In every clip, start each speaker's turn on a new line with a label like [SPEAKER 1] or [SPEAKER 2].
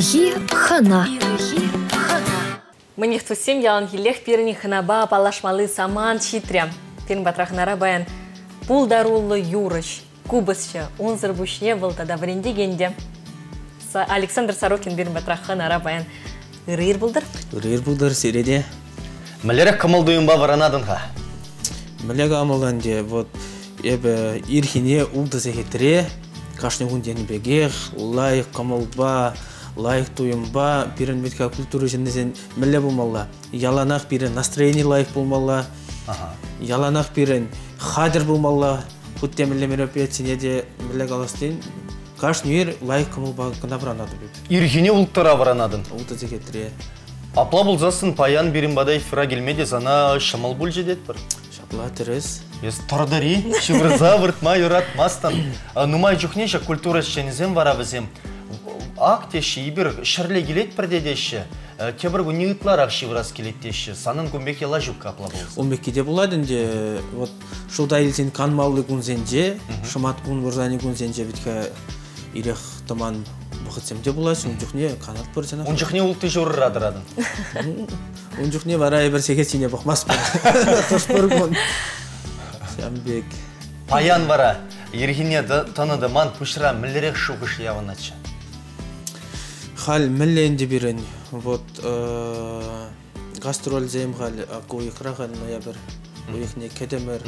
[SPEAKER 1] Пирыхи хана.
[SPEAKER 2] Мынех тусем ялан хилех пирни хынаба палашмалы саман читря. Пирн батрахнара баян пулдаруллы юрыш. Кубысчы, унзыр бушне был тада вренде генде. Са- Александр Сорокин бирн батрахнара баян ырыр булдыр.
[SPEAKER 3] Үрер бұлдар середе.
[SPEAKER 4] Мілерек кымылдуын ба варанадынға.
[SPEAKER 3] Мілег амалан де, вот, ебі ирхине улды зехетіре, кашны гунден бегех, лайық камалба, лайық туйымба, пирен бетка культура жіндесен міле болмалла. Яланақ пирен настроение лайық болмалла, яланақ пирен хадыр болмалла, хутте міле мероприятие де мілег аластын, кашны ер лайық камалба гына бұранады беп.
[SPEAKER 4] Ирхине ұлттара варанадын.
[SPEAKER 3] Улды зехетіре.
[SPEAKER 4] Апла бұлзасын паян берін бадай фыра келмеде зана шымыл бұл жедет бір.
[SPEAKER 3] Шапла терес.
[SPEAKER 4] Ес тордари, шыбырза выртма юрат мастан. А, Нумай жүхнеше культура шенізем вара бізем. Ак теші, ибір шырле келет бір дедеші. Тебір күні ұтлар ақ шиврас келет деші. Санын күмбек ела жүк капла болсын.
[SPEAKER 3] Он беккеде болады инде вот шулда илсен канмаллы күнсенже шымат күн бурзани күнсенже битке ирех таман бухытсемде болады шун жүхне канат бір жана
[SPEAKER 4] Он жүхне ұлтты жорыр радырадын.
[SPEAKER 3] он жүхне бара бір секет сине хош бір күн сәмбек
[SPEAKER 4] Паян вара. Ирхине таныды ман пушра мілерек шуғыш явыначы.
[SPEAKER 3] Хал милленде бирен вот э, гастроль зем хал куйкра хал ноябрь уйхне кедемер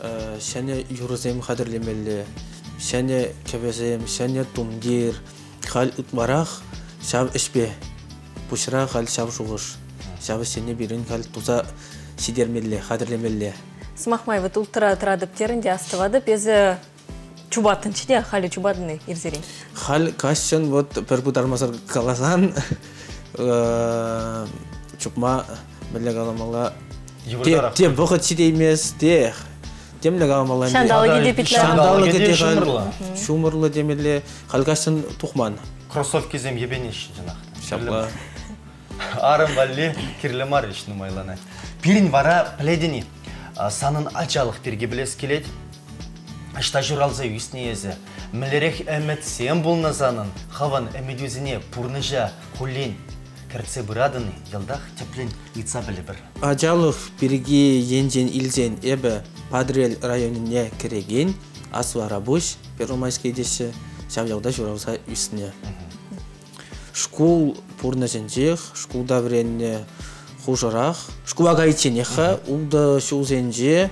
[SPEAKER 3] э, шәне юрзем хадерлемелле шәне кебезем шәне тумдир хал утмарах шав ишпе пушра хал шав шугыш шав сене бирен хал туза сидермелле хадерлемелле
[SPEAKER 2] Смахмай вот ултра традып терінде астывады безі чубатын чиде хали чубадыны ирзерин.
[SPEAKER 3] хал кашчын вот пер бутармасар каласан э, чупма мелле каламала те бұқыт сиде емес те темле каламала
[SPEAKER 2] Шандалы кеде питлер.
[SPEAKER 4] Шандалы кеде шумырлы.
[SPEAKER 3] демеле хал кашчын тухман
[SPEAKER 4] Кроссовки зем ебенеш жанақ.
[SPEAKER 3] шапла
[SPEAKER 4] Арым валли кирле марыш нумайлана. Пирин вара пледени. Санын ачалық перге білес келет. Ашта журалза езі. Мілерек әмет сен бұл назанын. Хаван әмедюзіне пурныжа хулин. Кіртсе бұрадыны елдақ теплен лица білі бір.
[SPEAKER 3] ажалых пирги енжен илзен эбе падрель районіне кіреген асвара буш первомайский деші шавжалда журауса үстіне шкул пурна женжех шкулда вренне хужарах шкула гайченеха улда шулзенже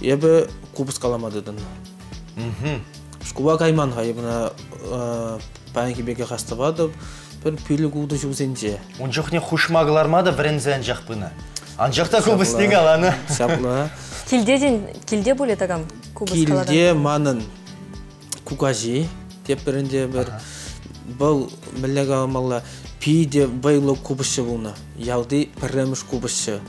[SPEAKER 3] эбе кубус каламадыдын шкула гайман хайбына панки беге хастывадып бір пүлік улда шулзенже
[SPEAKER 4] Он жоқне хушмағылармады бірінзен жақпыны. Анжақта көп істеге аланы.
[SPEAKER 3] сапла
[SPEAKER 2] Килдеден килде боле тагам кубыс каладан.
[SPEAKER 3] килде манын кукажи деп бірінде бір бұл міллег алмалла пиде байлы кубышчы бұлны ялды пірреміш кубышчы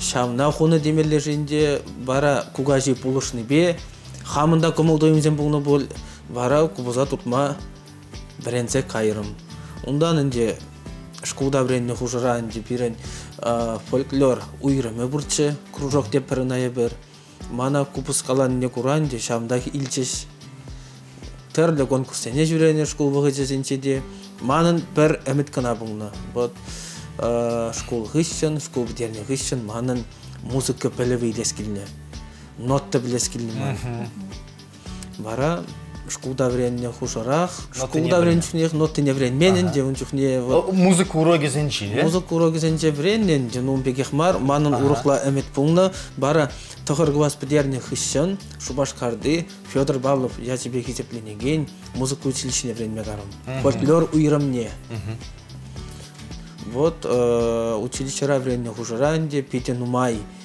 [SPEAKER 3] шамна хуны демелер жинде бара кугажи пулышны бе хамында көмілдойымзен бұлны бұл бара кубуза тұтма біренсе кайрым. Ондан инде шкулда біренне хужыра инде бирен а, фольклор уйрымы бурчы кружок деп бірінайы бір мана кубус калан не куран де шамдaki илчеш түрлі конкурстене жүрене школ бұғы де манын бір әміт кана бұлны вот школ ғышын школ бітерне ғышын манын музыка білі білес келіне нотты білес келіне ман бара школда вренне хушарах
[SPEAKER 4] Ноты не
[SPEAKER 3] школда врен
[SPEAKER 4] біліне.
[SPEAKER 3] чухнех ноты не врен менен де он чухне вот.
[SPEAKER 4] Музыка уроги зенчи, е?
[SPEAKER 3] музыка уроги зенче вреннен де ну бегехмар манын урухла әмет бұлны бара тұғыр глаз підерне хыщын шубашкарды Федор Павлов я тебе есепленеген музыка училищене вренме гарым фольклор уйрымне вот э, училищера вренне хужаранде пите нумай. э,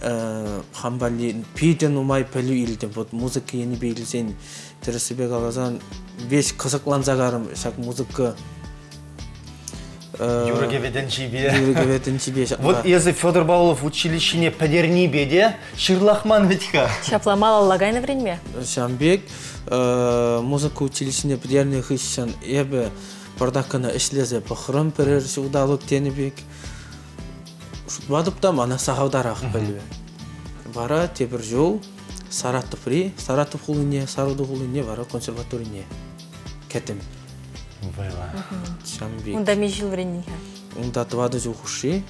[SPEAKER 3] хамбали пите нумай пәлу илде вот музыка ені бейлсен тірісібек алазан беш қызықланса гарым шак музыка э,
[SPEAKER 4] Юрге веденчи бе.
[SPEAKER 3] Юргебетін чибе
[SPEAKER 4] Вот езі Федор Павлов училищене пәдерни беде, Шырлахман ведька.
[SPEAKER 2] Шапламал лагайны вренме.
[SPEAKER 3] Шамбек э, музыка училищене пидерне хыщан эбе бардакына ишлезе пахрым перер шудалык тенебек шутмадып та мана сахавдарақ білбе бара тебір жол саратов ри саратов хулине саруды хулине бара консерваторине кетем
[SPEAKER 4] Вайла.
[SPEAKER 3] Шамбек.
[SPEAKER 2] Унда ми жил вренин.
[SPEAKER 3] Унда твады жухуши.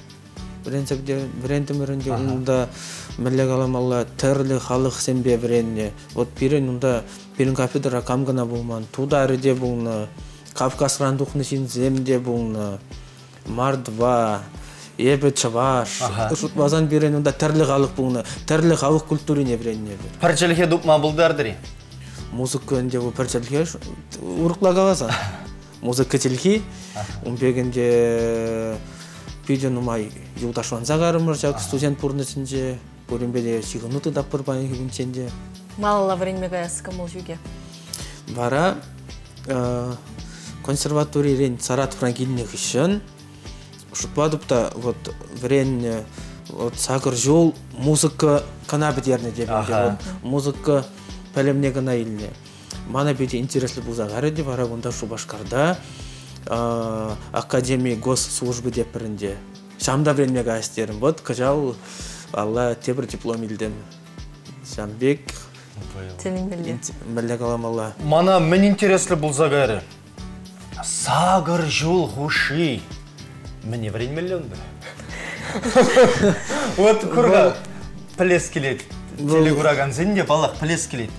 [SPEAKER 3] Брендсекде брендимеринде унда милле каламалла терлі халық сенбе бренне. Вот пирен унда пирен кафедра камгана булман. Тударыде булны. Кавказ рандухны син земде булны. Мардва. Ебе чаваш.
[SPEAKER 4] Ага.
[SPEAKER 3] Шут базан пирен унда терлі халық булны. Терлі халық культурине бренне. бир.
[SPEAKER 4] Парчалхе дупма булдардыри.
[SPEAKER 3] музыка өнде бұл пәрчелге урықлагаласан музыка телхи умбегенде пиде нумай юлдашван загарымыр жак студент пурнысынже көрінбеде сигынуты даппыр байын күнченде
[SPEAKER 2] Малала вренме гаяс камыл жүге.
[SPEAKER 3] бара э, консерваторий рен саратов рангильне хышын шутпадыпта вот врен вот сагыр жол музыка канабит ярне деп
[SPEAKER 4] Ага.
[SPEAKER 3] вот музыка пәлемне гана илне. Мана бите интереслі бұл загары деп ара онда шубашкарда э, академия госслужбы деп бірінде. Шамда вренме гастерім вот кажал алла тебір диплом илдем шамбек мілле каламалла
[SPEAKER 4] Мана мен интереслі бұл загары. Сагыр жол хуши. Мені врен миллионды. Вот курга плес келет. Телегураган зенде балақ плес келет.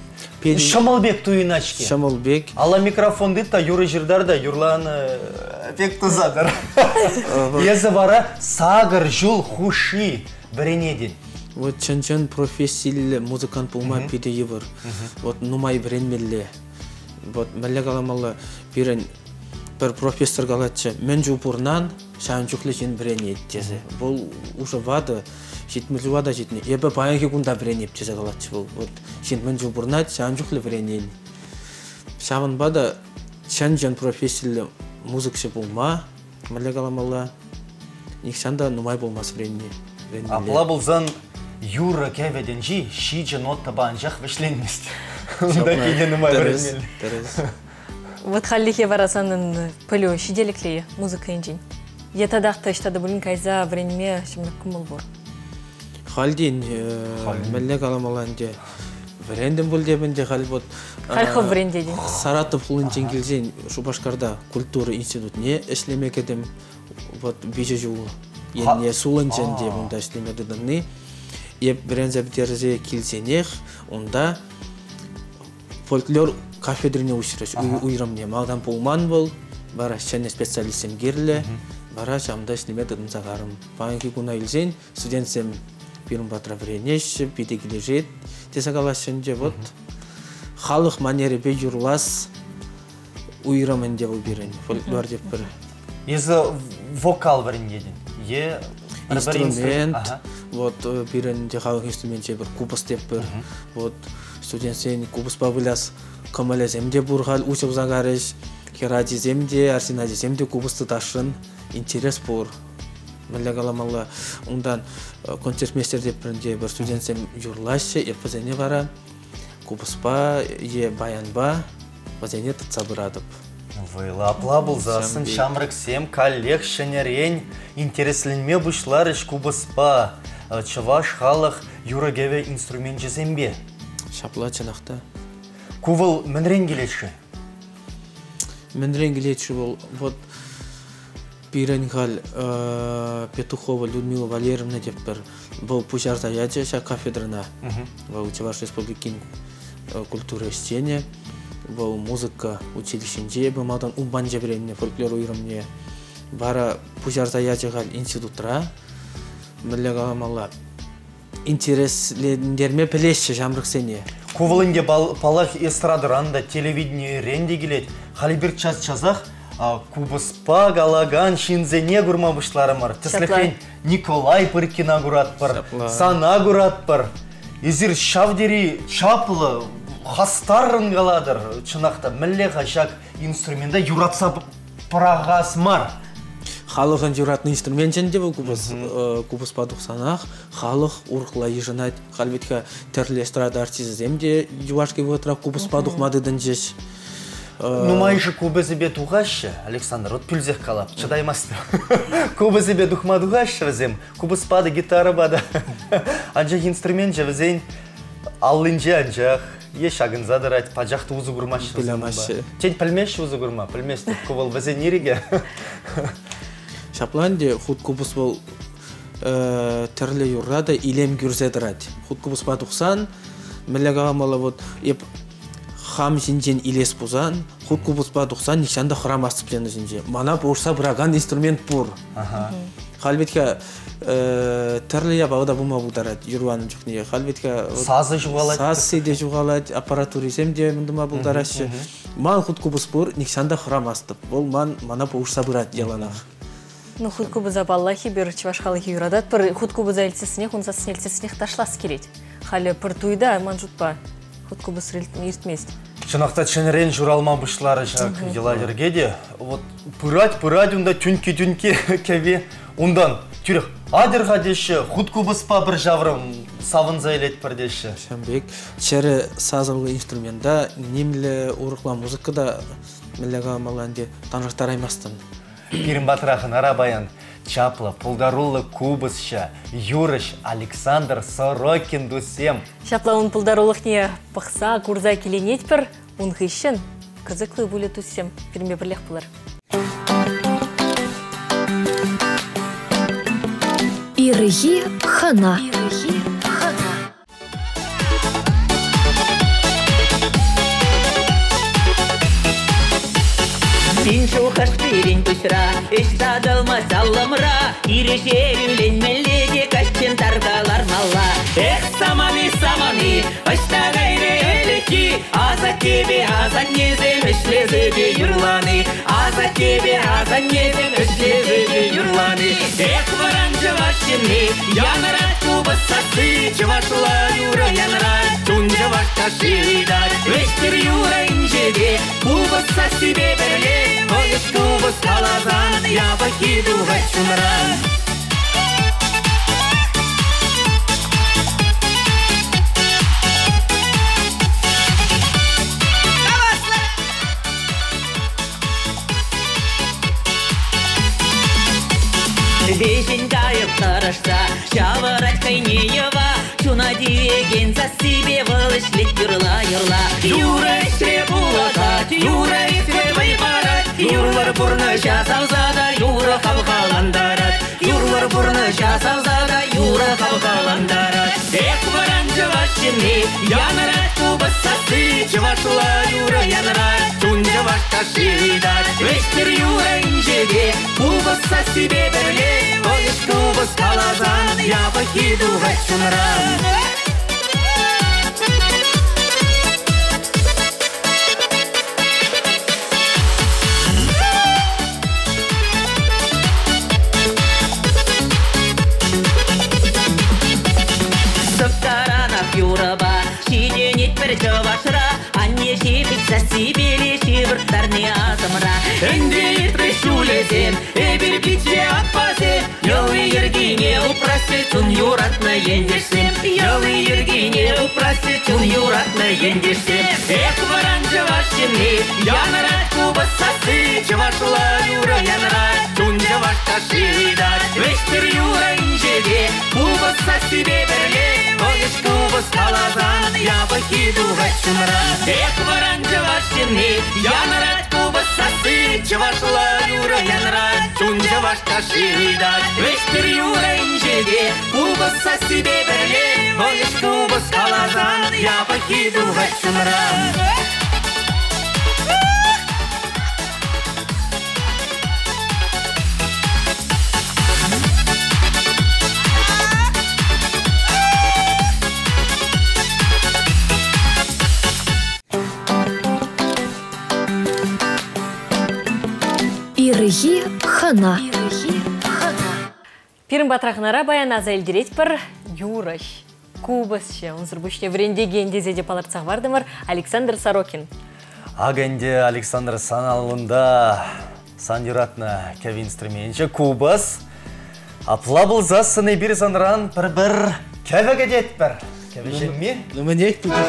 [SPEAKER 3] Пен-
[SPEAKER 4] Шамалбек туйначки.
[SPEAKER 3] шамалбек
[SPEAKER 4] Ала микрофон дейді та юры жырдарда юрлан пек тузадыр. Езі бара сагыр жол хуши біренеден.
[SPEAKER 3] Вот чын-чын профессиялы музыкант болма пиде евр. Вот нумай бірен мелле. Вот мәлле каламалла бирен бір профессор галатчы мен жупурнан шан жухлы жин бірен еттесі. Бұл уже вады жетмілі вада жетіне. Ебі баянки күнда бірен ептесі галатчы бұл. Вот шин мен жупурнат шан жухлы бірен ел. Шамын бада шан жан профессиялы музыкшы болма. Мәлле каламалла Никшанда нумай болмас времени.
[SPEAKER 4] Апла бұлзан юра кәведен жи, ши жын от табан жақ вешленместі. Онда кейдені май біренмелі.
[SPEAKER 2] Вот халлихе барасанын пөлө шиделиклее музыка инжин. Етадақта иштады бүлін кайза вренме шимдік кумыл бор.
[SPEAKER 3] Халдин мәлле каламаланде врендем бұл дебенде хал вот
[SPEAKER 2] Хархы врендеден.
[SPEAKER 3] Саратов лынчен келсен Шубашкарда культура институтне эшлемекедем вот бижа жул енне сулынчен де мында эшлемедедімни еп брензе битерзе келсенех онда фольклор кафедрине учреш уйрамне малдан пулман бара шене специалистем герле бара шамда эшлемедедим загарым панки куна илсен студентсем пирм батра вренеш биде кележет тесагалашынже вот халық манері бе юрлас уйрамын деп берен фольклор деп бір
[SPEAKER 4] Езі вокал біренеден. Е бір-бір
[SPEAKER 3] инструмент вот берен де халық инструмент же бір кубус деп бір вот студент сен кубус бабыляс камалязем де бургал учып загарыш херадизем де арсенадизем де кубусты ташын интерес бур мілле каламалла ундан концертмейстер деп бірінде бір студентсем юрлашы епізене бара кубуспа е баянба базене тытса бұрадып
[SPEAKER 4] Вайла апла бұлзасын шамрық сем коллег шенерен интересленме бұшлар іш кубыспа. Э, Чываш халық юра геве инструмент жезембе.
[SPEAKER 3] шапла чанақта
[SPEAKER 4] Кувыл мінрен келеші.
[SPEAKER 3] Мен келетші бол вот Пиренхал э, Петухова Людмила Валерьевна деп бір. Бұл пужар заяча ша кафедрана бұл Чуваш Республикин э, культура стене. Бұл музыка училищенде бұл мадан умбан жебіренне фольклор уйрымне бара пужар заяча хал институтра мілле каламалла интереслендерме пілешші жамрық сене.
[SPEAKER 4] Кувылынде бал- палах эстрадыранда телевидение ренде келет. Халибір час чазах а, кубыспа галаган шинзене гурма бұшларымыр. Тісліхен Николай Пыркина гуратпыр,
[SPEAKER 3] Шапла.
[SPEAKER 4] Сана гуратпыр. Езір шавдери чаплы хастарын галадыр. Чынақта мілле қашак инструмента юратса пырағас мар.
[SPEAKER 3] Халығын жұратын инструмент және бұл кубыс э, кубыс падухсанах халық урқла ежинать халбитка терлі эстрада артизм де юашки вотра кубыс падухмадыдын жеш
[SPEAKER 4] Нумайшы кубызыбе туғашы, Александр, от пүлзех қалап, чыдаймасты. Кубызыбе духма туғашы візем, кубыспады гитара бады. Анжақ инструмент же візен аллынжы анжақ, Е шагынза дырать, пажақты узы курмашы.
[SPEAKER 3] Білемаші.
[SPEAKER 4] Тен пілмеші узы курма, пілмес. Кувал бәзе нереге.
[SPEAKER 3] Шапланде худ кубус бол э, тірлі юррада илем гюрзедірад. Худ кубус ба тұқсан, міліға мала вот еп хам жинжен илес бузан, худ кубус ба тұқсан, нишанда храм асып жені жинже. Мана борса бұраган инструмент бұр. Халбетке э, тірлі я бағда бұма бұлдарад, юрваным жүхне. Халбетке
[SPEAKER 4] Сазы жуғалайды.
[SPEAKER 3] Саз сейде жуғалады, аппаратуризем де мұндыма бұлдарашы. Ман худ кубус бұр, нишанда храм астып. Ол ман мана борса бұрад яланақ.
[SPEAKER 2] Ну, хутку буза баллахи бир чувашхалахи юрадат, пір хутку буза эльцесіне, хунса снельцесіне ташлас келет. Халі пір туйда, ман жұтпа. Хутку бус иртмест.
[SPEAKER 4] Шынақта чынырен журалма бұшлары жак елагерге де. Вот пырать пырать унда түнке түнке кәве. Ундан түрек адырға деші, худку бұспа бір жаврым савын зайлет бір деші.
[SPEAKER 3] Шамбек, чәрі сазылы инструмента, немлі урықла музыкада міліға маланде танжықтар аймастын.
[SPEAKER 4] Пирин батырахын арабаян. Чаплы, Пулдарулы, Кубысша, Юрыш, Александр Сорокин дусем.
[SPEAKER 2] Шапла он пулдарулықне пықса, курза келенет пір, он хыщын. Кызыклы бұлі түссем, пірме бірлех бұлар.
[SPEAKER 1] Ирги хана.
[SPEAKER 5] Син шухаш пирин тушра, эш тадылма салымра, Ирешер үйленмеледе кашчен таргалар мала. Эх, саманы, саманы, башта гайре элеки, Аза тебе, аза незем, эшлезеде юрланы, Аза тебе, аза незем, эшлезеде юрланы. Эх, варанжы вашыны, янра куба сасы, Чывашла юра янра, тунжа вашта шидар, Вештер юра тебе Кубос со себе берле Коеш кубос калазан Я покиду вачунран Весенькая старошта, щаварать хайнеева Чуна деген за себе вылышлик юрла юрла. Юра ишре булатат, юра ишре вайбарат, Юрлар бурны жасаузада, юра хавхаландарат, Юрлар бурны жасаузада, юра хавхаландарат. Эх, варанжы вашыны, янрат кубасасы, Чывашла юра янрат, тунжа вашта шидар. Вештер юра инжеге, кубаса себе берле, Ой, кубас калазан, я покиду вачунран. азымыра. Әндейт бір шулезен, әбір бітше атпасе, Елы ергене ұпрасе, түн юратны ендерсем, Елы ергене ұпрасе, түн юратны ендерсем. Эх, варан жавашыны, янырат кубасасы, Чывашла юра янырат, түн жавашта шидар. Вештер юра инжеге, кубаса себе берле, Ой, кубас калазан, я покиду вачунран. Эх, варан жавашыны, янырат кубасасы, Чывашла юра янырат, түн жавашта шидар. Вештер юра инжеге, кубаса себе берле, Ой, кубас калазан, я покиду вачунран.
[SPEAKER 2] Пирім батрағынара баян аза елдерет бір юраш. Кубасшы, он зырбушне врендеген дезеде паларцақ бардымыр Александр Сорокин.
[SPEAKER 4] Агенде Александр Саналында сандиратна кәві инструменче кубас. Апла бұл засыны бір санран бір-бір кәві кәдет бір. Кәві жемме?
[SPEAKER 3] Нөмінек түті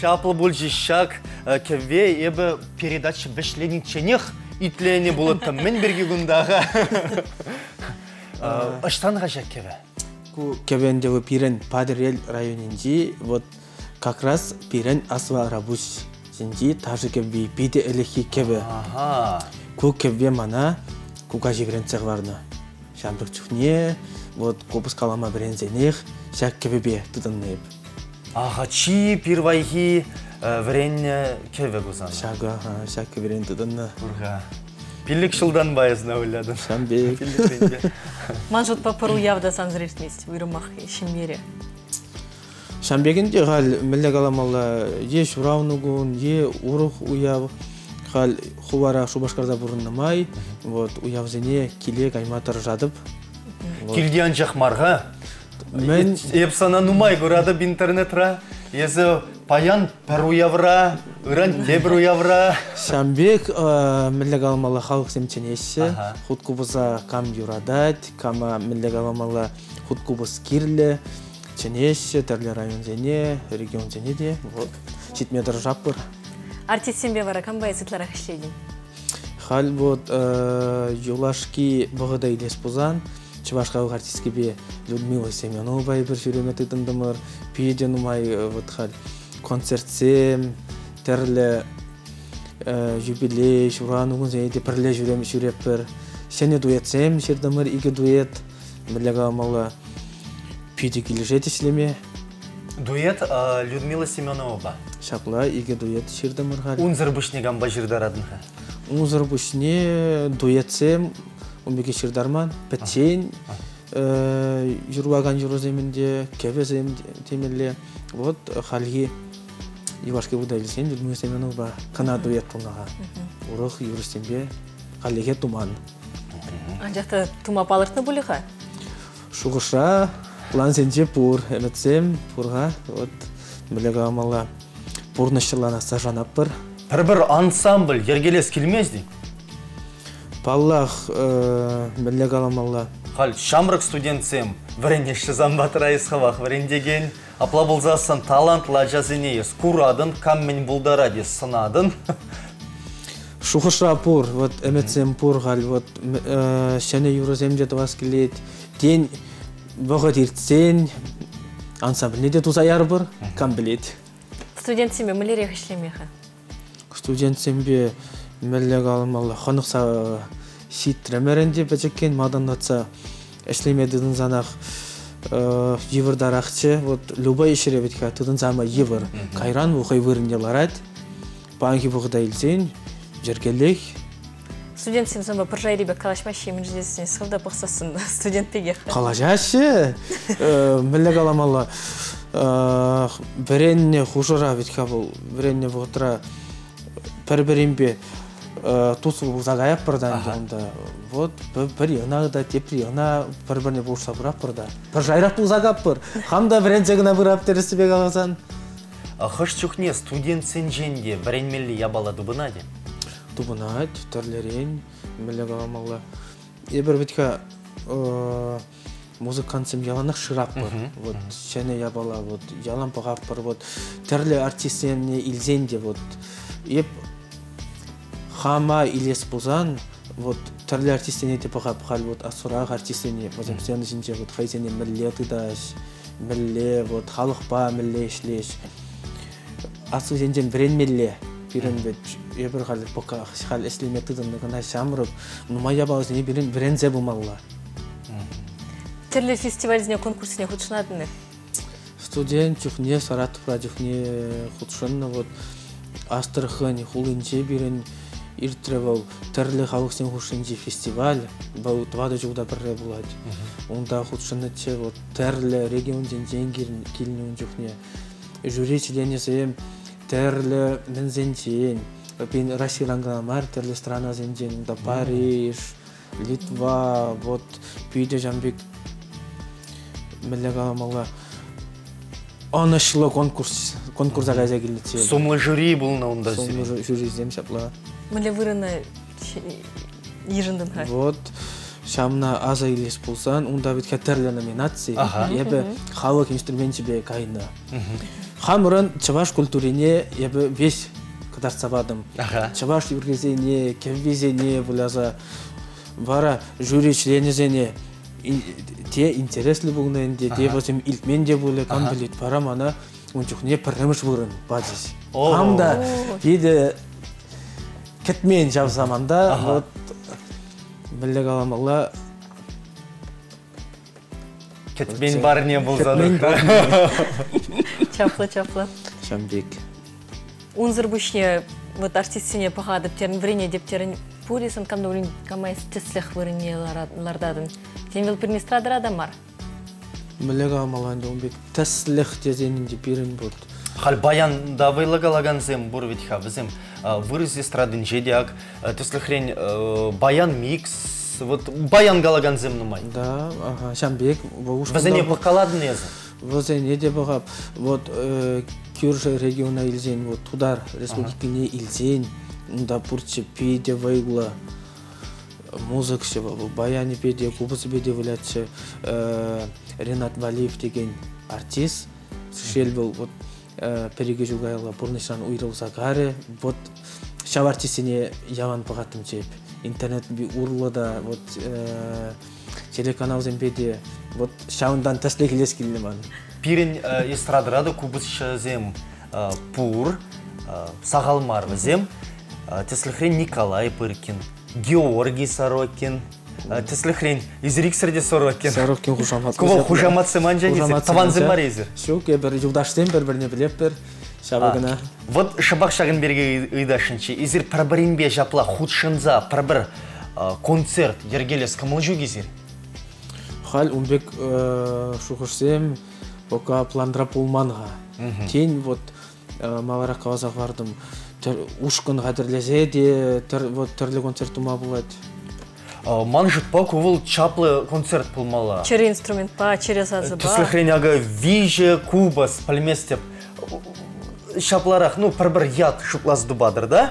[SPEAKER 4] шаплы бұл жишак кеве ебі передача бішленің ченех итлені болыттым мен берге күндағы. Ыштан ғажак кеве.
[SPEAKER 3] ку кебенде пирен падрел районинжи вот как раз пирен асва рабуш синжи тажы кебби биде элехи кебе
[SPEAKER 4] Ага.
[SPEAKER 3] ку кебе мана кука жигрен цехварна шамбык чухне вот копус калама брензенех шак кебебе тыдыннеп
[SPEAKER 4] Ага, чи пирвайхи врен кеве гузан.
[SPEAKER 3] шага ха, шак кеберен тыдынны
[SPEAKER 4] Урга. Пиллик шылдан байызна ойладым.
[SPEAKER 3] шамбек.
[SPEAKER 2] Манжут папыру явда санзрес вместе, уйрымах шиммере.
[SPEAKER 3] шамбегинде хал милле каламалла е шуравнугун е урух уяв хал хувара шубашкарда бурыннамай вот уявзене киле кайматыр жадып.
[SPEAKER 4] Килдиан жақмарға.
[SPEAKER 3] Мен-
[SPEAKER 4] Еп сана нумай б интернетра. Езі паян пір уявра, үрін тебір уявра.
[SPEAKER 3] Шамбек миллег алмалы халық семченесі,
[SPEAKER 4] Ага.
[SPEAKER 3] хуткубыза кам юрадать, кама миллег алмалы хуткубыз кирлі, ченесі, тәрлі район зене, регион зене де, вот, жетметр жаппыр.
[SPEAKER 2] Артист сембе вара камбай сытлара хишледин.
[SPEAKER 3] Хал вот юлашки бұғыда илес бұзан, Чувашқалық артистке бе Людмила Семенова бір жүреңі тыдындымыр, пейден умай э, вот хал концертсем, тәрлі э, юбилей, шуран угун зейді пірле жүрем жүреп бір. Сене дуэтсем, жердімір игі дуэт, білеға малы пейде кележет ішлеме,
[SPEAKER 4] Дуэт э, Людмила Семенова ба.
[SPEAKER 3] шапла игі дуэт жердімір хал.
[SPEAKER 4] Унзыр бішнеган ба жырдарадын.
[SPEAKER 3] Узыр бушне дуэтсем, умбеке ширдарман, пәтсен, жүрваган жүроземінде, кебезем темелле. Вот халги Ивашке будайлисен, Людмила Семенова кана дуэт тунаға. Урых юрістембе халеге туман.
[SPEAKER 2] Анжақта тума палыртны булиха.
[SPEAKER 3] Шуғыша, план сенже пур, әмітсем, пурға, вот, білеға амала, пурнышылана сажанап бір.
[SPEAKER 4] Бір-бір ансамбль ергелес келмез дей.
[SPEAKER 3] Паллах, білеға амала,
[SPEAKER 4] Хал шамрық студентсем, віренде шызан батырайыз хавақ, вірендеген апла болзасын талант лажазынейіз, курадын, каммен бұлдара де сынадын.
[SPEAKER 3] Шухыша пур, вот эмецем пур гал, вот шәне юроземде тавас келет, ден вағыт иртсен, ансамбль неде туза ярбыр, кам білет.
[SPEAKER 2] Студент сембе мілере хишлемеха.
[SPEAKER 3] Студент сембе мәлләг алымалы, ханықса ситтремеренде бәжеккен маданатса эшлемедідін занақ евырдарақчы, вот любой ішіре бітка тыдын зама евыр, кайран ұқай вырынде ларат, банки бұғыда илсен, жергелек,
[SPEAKER 2] Студент сем самба пыржай ребе калашма шемін жидесіне сылда бұқсасын студент пегеха.
[SPEAKER 3] Қалажашы, мүлі қаламалы, біренне хужыра бітка бұл, біренне бұғытыра бір-бірінбе тусу загаяп бірдан онда. Вот, бір яғнағыда, тепір яғна бір-біріне бұлышса бұрап бірда. Бір жайрақ бұл загап бір, хамда біренчегіна бұрап терісі бек ағасан.
[SPEAKER 4] Хыш чухне студент сен женде, віренмелі ябала дубына де.
[SPEAKER 3] Тубынат, төрлерен, мүлі қаламалы. Ебір бітка музыкантсым яланық шырап бар. Вот шәне ябала, вот ялан пағап бар, вот тәрлі артистемне илзенде, вот еп хама илес бұзан, вот тәрлі артистене де пағап хал, вот асырақ артистене, возем сені жинже, вот хайзене мілле тыдаш, мілле, вот халық ба мілле ішлеш. Асы жинжен бірен мілле, бірен бет, ебір хал пока хал эслеме тыдын, гына шамрып, нума ябауыз не бірен бірензе бұмалла.
[SPEAKER 2] Терлі фестивальзіне конкурсіне худшынадыны.
[SPEAKER 3] студент чухне саратовра чухне худшынны вот астрахань хулынче бирен иртребал терле халық сен хушинчи фестиваль бау твада жугда бірре булат онда худшынны че вот терле регион ден жен килнен чухне жюри членесем терле мензенчен пин расилангамар терле страна зенчен да париж литва вот пиде жамбек мала анышлы конкурс конкурса газа келдсе
[SPEAKER 4] Сумлы жюри бұлына онда
[SPEAKER 3] соңғы
[SPEAKER 4] зире.
[SPEAKER 3] жюризем шапла
[SPEAKER 2] Міле вырыны ежіндін ха.
[SPEAKER 3] вот шамна аза илес болсан онда бит кәтерлі номинация ебе халық инструмент себе кайна. Хамырын чаваш культурине ебі весь кадар сабадым. Чаваш юргезене, кеввезене, булаза, вара жюри членезене, те интересли булненде, те босым илтмен де буле, кам билет пара мана, унчухне пірреміш бұрын бадис.
[SPEAKER 4] О.
[SPEAKER 3] Хамда, еді кетмен жав заманда, вот, білік аламалла,
[SPEAKER 4] кетмен бар не болзады
[SPEAKER 3] бар.
[SPEAKER 2] Чаплы, чаплы.
[SPEAKER 3] Шамбек.
[SPEAKER 2] Унзыр бушне вот артистине пахадып терін врене деп терін пурисын камда улин камай стеслех врене лардадын. Тен вел пирмистрадыр адамар.
[SPEAKER 3] Білік аламалла, бек тәсліх тезенінде бірін болды.
[SPEAKER 4] Хал баян да вайлагалаган зем бур ведь ха везем вырыз эстрадын жедяк. Төслехрен баян микс вот баян галаган зем нумай.
[SPEAKER 3] Да, ага, Шамбек, бұл
[SPEAKER 4] Везене бакаладын езі
[SPEAKER 3] Возен еде бағап, вот э, Кюржа региона илзен, вот Тудар республикіне илзен, да пурчы педе вайгла, музыкшы, баяны педе, кубысы педе вылятшы, э, Ренат Валиев деген артист, шел был, вот э, переге жугайла бұрнышан уйрылса гары, вот шав артистіне яван пағаттым жеп. Интернет би урлада, вот э, телеканал зембеде, вот шауындан тәслек елес келеман.
[SPEAKER 4] пирен эстрадырады кубыз зем пур сағалмар везем төслехрен Николай Пыркин Георгий Сорокин төслехрен Изриксерде Сорокин
[SPEAKER 3] Сарокин хужамат.
[SPEAKER 4] Кого хужамат семан және таван зем бар езі
[SPEAKER 3] Шук, бір юлдаштен бір біріне білеп бір. Шабагына.
[SPEAKER 4] Вот шабақ шағын берге ыйдашынчы, изір пірбірінбе жапла худшынза пірбір концерт ергелес кымылжу кезер.
[SPEAKER 3] Хал умбек э, шухышсем, пока пландра пулманға. Тен вот э, мавара кавазақ бардым. Ушкын қадірлесе де, түрлі концерт тума болады.
[SPEAKER 4] Ман жұтпа көвіл чаплы концерт пулмала.
[SPEAKER 2] Через инструмент па, через азыба.
[SPEAKER 4] Түсліхрен ага виже, кубас, пальместеп. Шапларақ, ну, пір-бір яд шуплазды бадыр, да?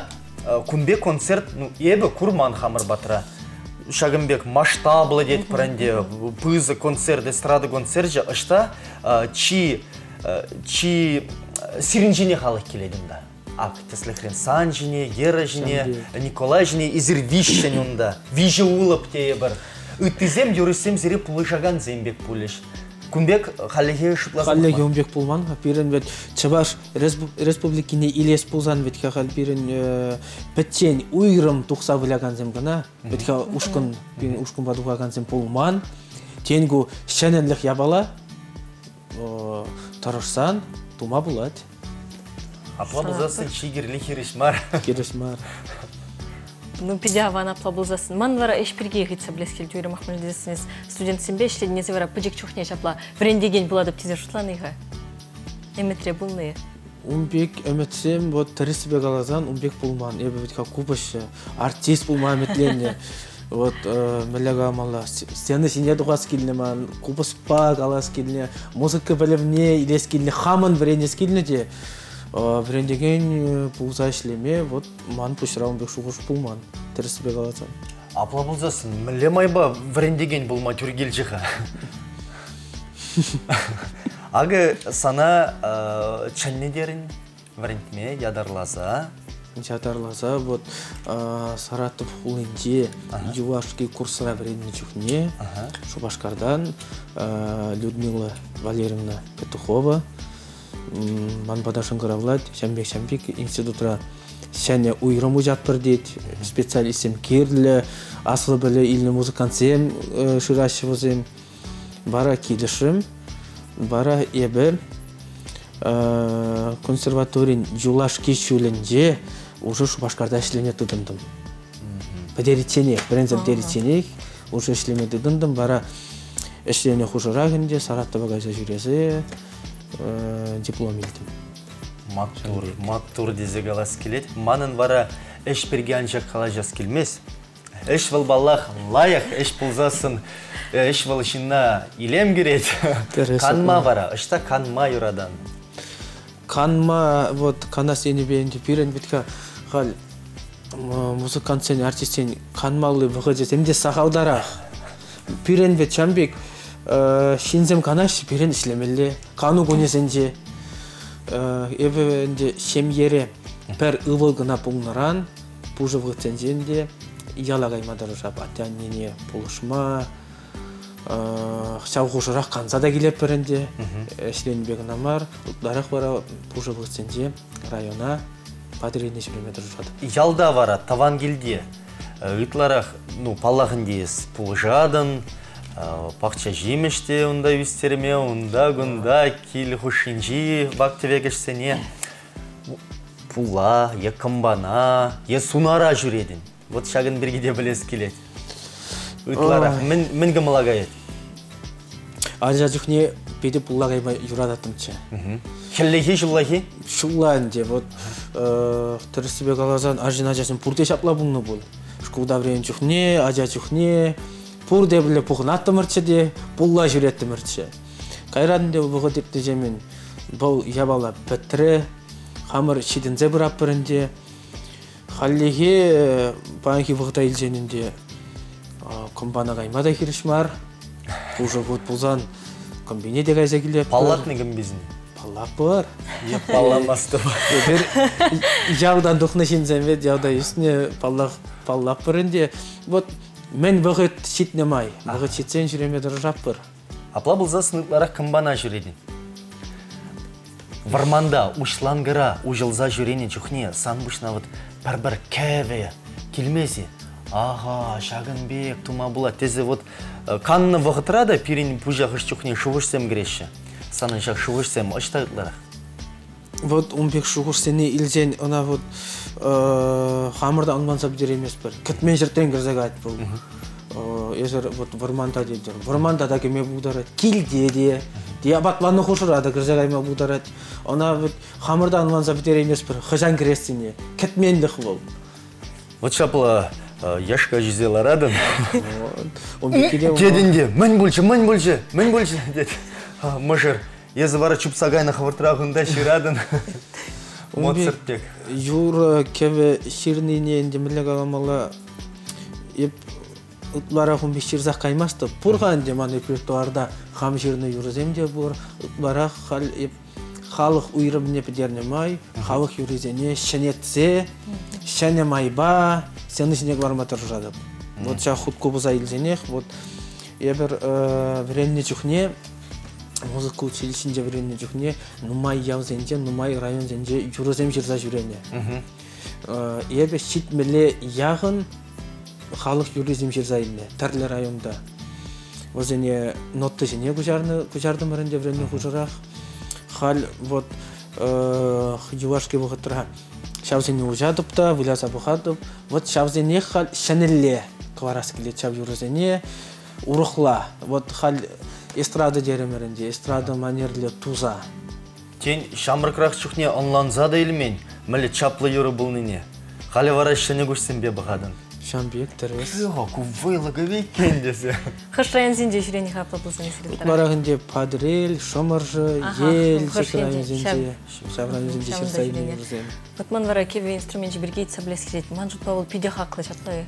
[SPEAKER 4] Э, Күнбе концерт, ну, ебі курман хамыр батыра. Шагымбек масштаблы дейт пірінде, пызы концерт, эстрады концерт жа, ышта э, чи, э, чи э, сиринжене халық келедім да. Ак, теслехрен сан жіне, гера жіне, Николай жіне, виш жіне онда. Виже улып тее бір. Үттізем, юрисем зире пулышаган зембек пулыш. Күнбек халлеге шуплазды.
[SPEAKER 3] Халле умбек пулман, пирен вет чабаш респу- республикине илес пулзан вет хал пирен э, петтен уйрым тухса выляган зем гана, вет ха ушкын, пирен ушкын бадугаган зем пулман, тенгу шененлих ябала, э, тарышсан, тума булат,
[SPEAKER 4] Апла бұзасын чигер лихериш мар.
[SPEAKER 3] керешмар.
[SPEAKER 2] Ну, пидя вана плаблзасын. Ман вара эш пирге гитса блескел дюйры махмалдесінес студент сенбе ішледі несі вара пыжик чухне шапла брендеген буладып тезер шутланыға. Эметре булны.
[SPEAKER 3] Умбек эметсем вот тарисбек алазан умбек эбе вет ха кубышы, артист пулман метленне. Вот мелега мала сцена сине дугас килнеман, кубыс пак алас килне, музыка белевне илес килне, хаман врене скилне де. Врендеген пулза ишлеме, вот ман пушра умбек шугуш пулман, тарисбек алазан.
[SPEAKER 4] Апла бұзасын, мүле майба врендеген бұл матюргел жиға. Ағы сана э, чәнне дерін врендме ядарлаза.
[SPEAKER 3] Жадарлаза вот а, Саратов хулинде юашки курсына вредный чухне Шубашкардан Людмила Валерьевна Петухова Манбада Шыңғыравлад Шамбек Шамбек институтра Шәне уйрымы жатпыр дейт специалистем керлі асылы білі илні музыкантсем шырашывызем бара килішім бара ебі э, консерваторин жулашки шүлінде уже шубашкарда işleme тудындым. Педеритсене, брензем деритсене уже işleme тудындым, бара işleme хужырагынде Саратова газа жүресі э, диплом елдім.
[SPEAKER 4] Маттур, дезе галас келет. Манын бара эш берге анжақ қала жас келмес. Эш выл баллах лайық, эш пулзасын, эш выл ішінна илем керет. Канма бара, ышта канма юрадан.
[SPEAKER 3] Канма, вот, кана сені бейінді пирен бітка, ғал, музыкант сен, артист сен, канмалы вғыдзе, сенде сағалдарақ. Пирен бет чамбек, шинзем канаш, пирен ішлемелі, кану көне сенде. эбенде семьере пер ывыл гына пуңныран пужы вгыцензенде ялагаймадар жап атяннене пулышма шауғушырақ қанса да келеп бірінде эшленбек намар дарах бара пужы вгыцензе района подрядный периметр жады
[SPEAKER 4] ялда вара тавангелде ытларах ну паллахын дейіз пулжадын пақча жемеште унда үстерме унда гунда кил хушинжи бактевегешсене пула е кымбана е сунара жүредін вот шагын бергеде білес келет. Ытларах мін мін гымылагает
[SPEAKER 3] ажа жүхне беде пуллагайма юрадатымчы.
[SPEAKER 4] Келлехи жыллахи
[SPEAKER 3] шуланде вот тырысыбек алазан ажин ажасын пурте шапла буңны бол шкулда времен чухне ажа чухне пур де биле пухын аттымырчы де пулла жүреттімірчі кайран де бұғы депті жемен бұл ябала пітірі хамыр шидінзе бір аппырынде халлеге банки бұғыта илженінде күмбана каймада киришмар уже вот пулзан комбине де кайса келеп
[SPEAKER 4] паллатны кім безін
[SPEAKER 3] паллак бар.
[SPEAKER 4] Палламасты
[SPEAKER 3] бир жаудан духна шинзен вет жауда паллак паллап бірінде вот мен бұғыт шитнемай бұғыт шитсен жүреме бір
[SPEAKER 4] апла бұлза сыныкларах кымбана жүредін варманда ушлангыра ужылза жүрене жүхне сан бушна вот бір-бір кәве келмесе. Ага шагынбек тума була тезе вот канны вғытыра да пирин пужа хыш жүхне шуғышсем кереші санын шақ шуғышсем ыштағытларах
[SPEAKER 3] вот умбек шугур сене илжен она вот хамырда аңманса бідер емес бір. Кітмен жыртен кірзек айт бұл. Езер вот варманда дейді варманда да кеме бударат килде де де. Абатманны хушырады кірзек айма бударат она вот хамырда аңманса бідер емес бір. Хыжан кіресіне кітмендік бұл.
[SPEAKER 4] Вот шапла яшка жүзеларадын
[SPEAKER 3] кеден
[SPEAKER 4] кединде мін бульчы мін бульчы мін бульчы деді. Мыжыр езі бара чупсагайна хавыртырағында ширадын. Моцартбек
[SPEAKER 3] юра кеве ширнине демелек аламала еп утбара хум биширзах каймасты. Пурган деман репертуарда хам жирны юрзем де бур. Утбара хал еп халық уйрым не педерне май халық юризене шенетсе шене майба сені сіне барма тұржады вот жа худ кубуза илзенех вот ебір вренне чухне музыка училищінде вренне чухне нумай явзенже нумай район зенже юрозем жирза жүрене ебе шит меле яғын халық юризм жирза илне тарле районда возене нотты жене кужарны кужардым ренде вренне хужарах хал вот юашке бұғытыра шавзене ужадып та выляза бұғадып вот шавзене хал шанелле кварас келет шав юрозене урухла вот хал эстрада деремерінде эстрада манерле туза
[SPEAKER 4] Тен шамрыкрақ чухне онланза да илмен, мілі чаплы юры бұлныне. Халі вара шыны бе бұғадын.
[SPEAKER 3] шамбек терес
[SPEAKER 4] Йоға, кувайлы көбейкен десе.
[SPEAKER 2] Хыш район зинде жүрені хапла бұлзын есіреттара.
[SPEAKER 3] барагынде падрель шомыржы ел
[SPEAKER 2] хош
[SPEAKER 3] шекрайын
[SPEAKER 2] енде,
[SPEAKER 3] зенде шаврайын зенде
[SPEAKER 2] Шамда
[SPEAKER 3] шырсайын
[SPEAKER 2] жүрене.
[SPEAKER 3] юрзем
[SPEAKER 2] Вот ман вара кебе инструмент жіберге етса білес келет. Ман жұтпа ол пиде хақлы жатлы.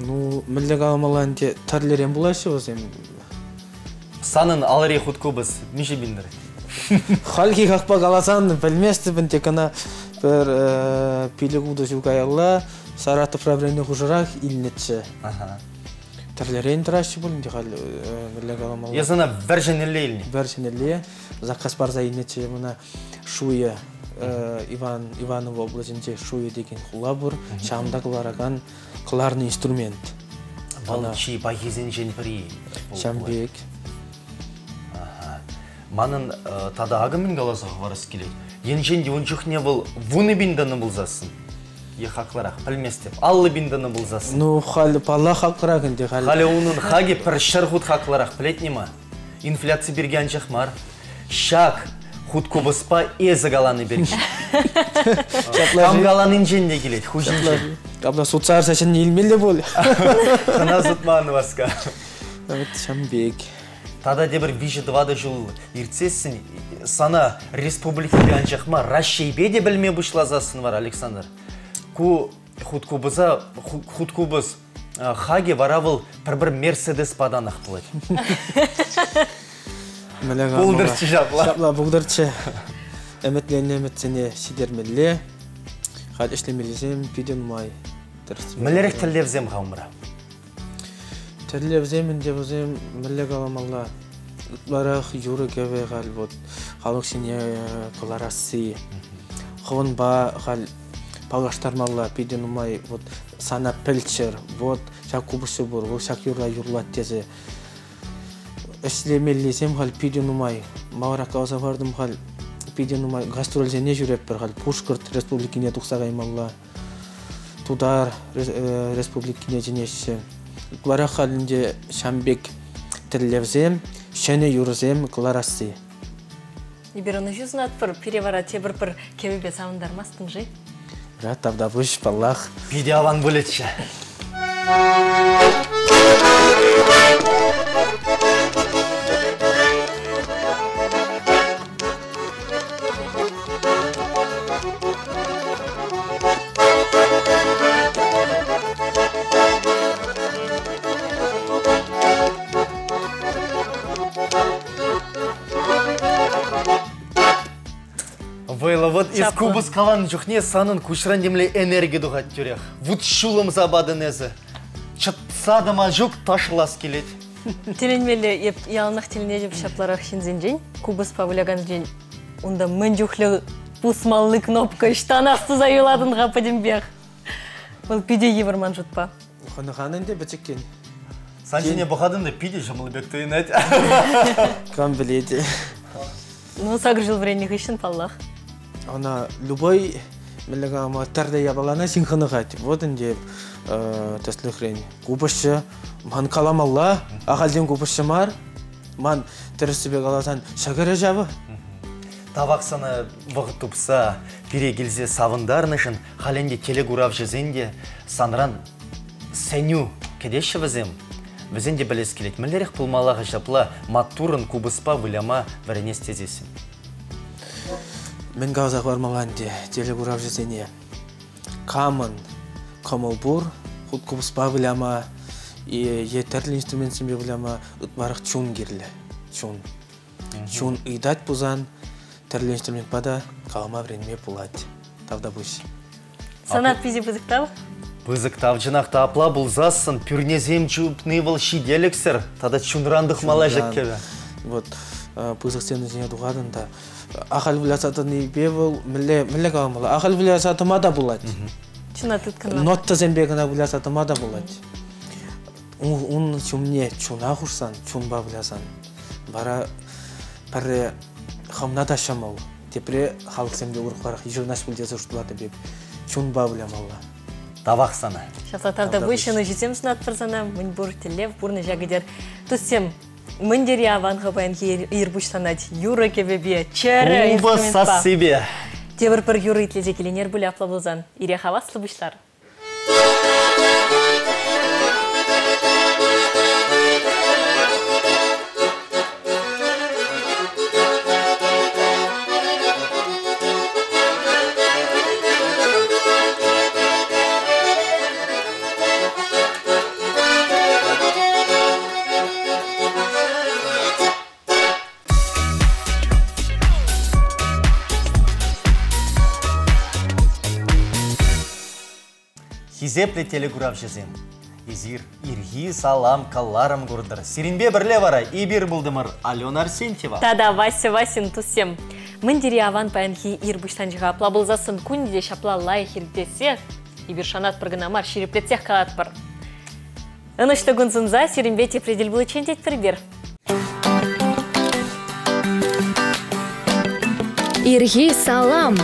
[SPEAKER 3] Ну мілдек аламаланде тарлерен булашы өзем
[SPEAKER 4] Санын алыре хутку біз, миші биндір.
[SPEAKER 3] халки какпак аласан білместібін тек ана бір пилигуды жугайалла саратов правление хужарах илнетші
[SPEAKER 4] Ага.
[SPEAKER 3] тарлерен трашы бұл инде хал мілдек аламалла
[SPEAKER 4] Езана бір женелі иліне.
[SPEAKER 3] бәршенеле заказ барза илнетші мына шуя иван иванов областінде шуя деген хула бұр шамдак бараган кыларны инструмент
[SPEAKER 4] Бұл чи байхезен жен пірі.
[SPEAKER 3] шамбек
[SPEAKER 4] Манын тада агымен галасақ варыс келет. Ен женде он жүхне бұл вуны бинданы бұлзасын. Е хақларақ, білместеп. Аллы бинданы бұлзасын.
[SPEAKER 3] Ну, халі палла хақырағынде халі.
[SPEAKER 4] Халі оның хаге пір шырғыт хақларақ білет нема? Инфляция берген жақмар. Шак, худ кубыспа езі галаны берген. Там галанын женде келет, хужин жен.
[SPEAKER 3] Абла соцар сәшін елмелі бол.
[SPEAKER 4] Хына зытманы басқа.
[SPEAKER 3] Шамбек.
[SPEAKER 4] Тада дебір вижі двады жыл иртсесін, сана республика деген жақма Рашейбе де білме бұшлазасын бар, Александр. Ку хуткубыза, хуткубыз хаге варавыл бір-бір Мерседес падан ақтылады.
[SPEAKER 3] Мілеға
[SPEAKER 4] Бұлдырчы жапла.
[SPEAKER 3] Жапла бұлдырчы. Әметлене әметсене сидермелле. Хал ішлемелізем пиден май.
[SPEAKER 4] Мілерек тілдевзем қаумыра.
[SPEAKER 3] Терлевзем де бузем мілеға аламалла. Барах юры кеве хал вот халык сине коларасы. Ховын ба хал палаштармалла пиден май вот сана пельчер вот шак кубысы бур вот шак юрла юрлат тезе. Эшлемеллесем хал пиден май. Маврак ауса бардым хал пиден май гастрользене жүреп бір хал Пушкарт республикине тухсагаймалла. Тудар рес- э, республикине женешсе. Клара халинде Шамбек терлевзем, шене юрзем кларасы.
[SPEAKER 2] Ибераны жүзін атпыр, перевара тебір бір кебебе савындармастың жи.
[SPEAKER 3] Брат, тавда буш паллах.
[SPEAKER 4] Пиде аван бөлетші. Вот из
[SPEAKER 2] Чапла.
[SPEAKER 4] кубус калан жүхне санын күшран демле энергия дұғат түрек. Вот шулым забадын әзі. Чытсадыма жүк ташлас келет.
[SPEAKER 2] Теленмелі еп ялынақ телене жеп шапларақ шинзен жен, кубыс павыляган жен, онда мін жүхлі пусмаллы кнопка іштан асты зайыладын ғападен бех. Бұл пиде евірман жұтпа.
[SPEAKER 3] Ханы ханынде бічеккен.
[SPEAKER 4] Сан жене бұқадын да пиде жымылбек тойын әт.
[SPEAKER 3] Кам біледі.
[SPEAKER 2] Ну, сагр жыл вренних ищен паллах.
[SPEAKER 3] Она любой міліға ама тарда ябалана синханы ғайт. Вот инде тәслі хрен. Купышы, ман каламалла, ағалден купышы мар. Ман тірісі бек аласан шагары жабы.
[SPEAKER 4] Табақ саны вғыт тупса, пире келзе савындарнышын, халенде теле курав жезенде, санран сеню кедеші візем. Візенде білес келет. Мілерек пұлмалағы жапла, маттурын кубыспа выляма вәренес тезесін.
[SPEAKER 3] Мен гаузақ бармаланде, теле курав жезене. Камын, камылбур, худ кубыспа біляма, и етерлі инструмент сімбе біляма, ұтмарық чун керлі. Чун. Чун ыйдать пузан, терлі инструмент бада, калама вренме пулать. Тавда бұш.
[SPEAKER 2] Санат пиде бізіктал?
[SPEAKER 4] Бызык тавжынақта апла бұлзасын, пүрнезем чупны выл шиделіксір, тада чунрандық мала жеккебе.
[SPEAKER 3] Вот пызык сен өзіне дуғадын да. Ахал влясатын ибе бұл, міле, міле каламала. Ахал влясатыма да болады.
[SPEAKER 2] Чына тұткынла.
[SPEAKER 3] Нотта зембегіна влясатыма да болады. Он чумне чуна хурсан, чунба влясан. Бара пәрі хамна да шамал. Тепре халық семде урқарах, журнаш білдесі ұштылады беп. Чунба влямалла.
[SPEAKER 4] Табақ саны.
[SPEAKER 2] Шафлатарда вышыны жетем сынат пырзана, мін бұр тілев, бұрны жагыдер. Туссем, міндер яван ғабайын ирбуш санат, юра кебебе, чәрі инструментпа.
[SPEAKER 4] сасыбе.
[SPEAKER 2] Тебір бір юры итлезе келенер бұлі аплабылзан. Ире хаваслы бұшлар.
[SPEAKER 4] Хизепле телегурав жезем. Изир, ирги салам калларым гурдыр. Сиринбе бірле бара, ибир бұлдымыр Алена Арсентьева.
[SPEAKER 2] Тада Вася Васин туссем. Міндері аван паянхи ирбуштан жыға аплабылзасын күнде шапла лай хирдесе, ибір шанат біргінамар ширеплетсех калат бір. Ынышты гүнзынза сиренбе тепредель бұл чендет прибер.
[SPEAKER 1] Ирги салам.